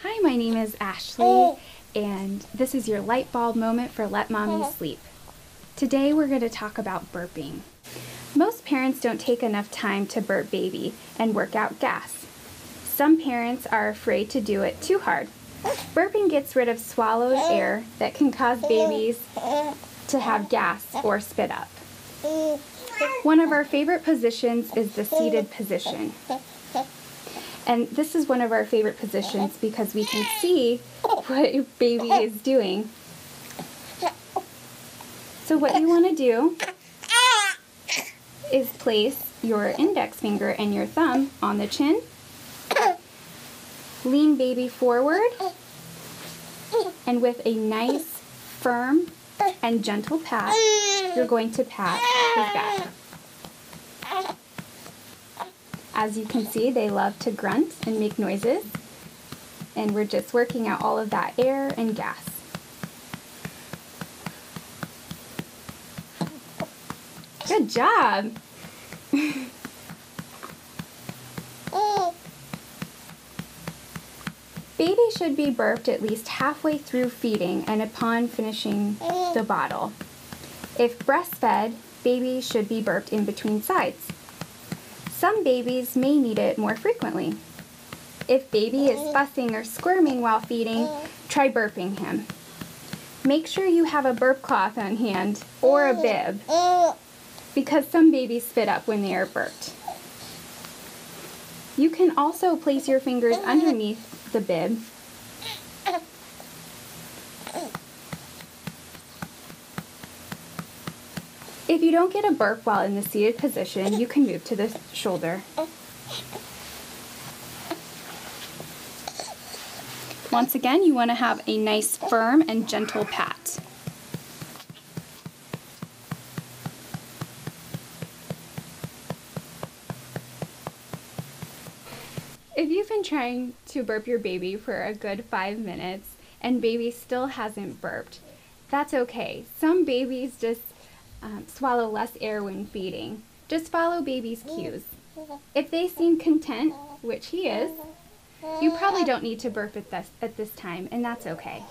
Hi, my name is Ashley, and this is your light bulb moment for Let Mommy uh-huh. Sleep. Today we're going to talk about burping. Most parents don't take enough time to burp baby and work out gas. Some parents are afraid to do it too hard. Burping gets rid of swallowed air that can cause babies to have gas or spit up. One of our favorite positions is the seated position. And this is one of our favorite positions because we can see what your baby is doing. So what you want to do is place your index finger and your thumb on the chin. Lean baby forward. And with a nice, firm, and gentle pat, you're going to pat his back. As you can see, they love to grunt and make noises. And we're just working out all of that air and gas. Good job! Baby should be burped at least halfway through feeding and upon finishing the bottle. If breastfed, baby should be burped in between sides. Some babies may need it more frequently. If baby is fussing or squirming while feeding, try burping him. Make sure you have a burp cloth on hand or a bib because some babies spit up when they are burped. You can also place your fingers underneath the bib If you don't get a burp while in the seated position, you can move to the shoulder. Once again, you want to have a nice firm and gentle pat. If you've been trying to burp your baby for a good five minutes and baby still hasn't burped, that's okay. Some babies just um, swallow less air when feeding. Just follow baby's cues. If they seem content, which he is, you probably don't need to burp at this, at this time, and that's okay.